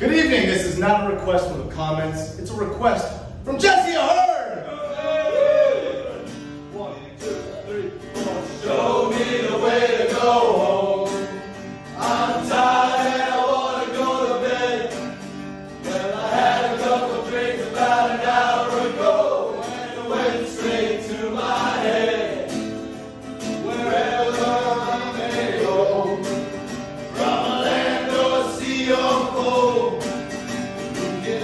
Good evening. This is not a request from the comments. It's a request from Jesse Ahern. One, two, three, four. Show me the way to go home. I'm tired and I want to go to bed. Well, I had a couple drinks about an hour.